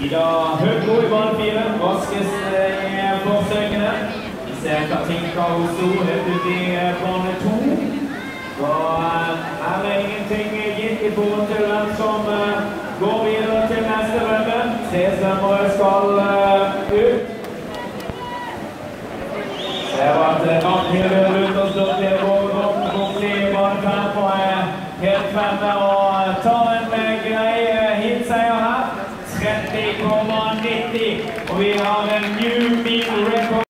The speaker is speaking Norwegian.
Ida Høgmo i bane fire, raskest i forsøkene. Vi ser Katinka Osso helt ut i bane to. Så er det ingenting gitt i forhold til hvem som går videre til neste runde. Svømmere skal ut. Ser at Ragnhild Luther står til Vågården borti bane fem og er helt fremme og tar en. 30,90. Og vi har en new mean.